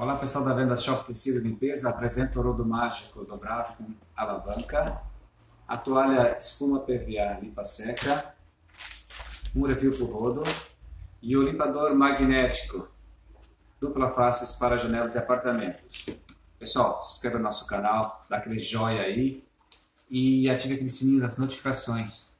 Olá pessoal da venda Shop Tecido e Limpeza, apresento o rodo mágico dobrado com alavanca, a toalha espuma PVA limpa seca, um review por rodo e o limpador magnético. Dupla face para janelas e apartamentos. Pessoal, se inscreva no nosso canal, dá aquele joinha aí. E ative aquele sininho das notificações.